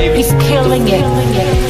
He's killing it.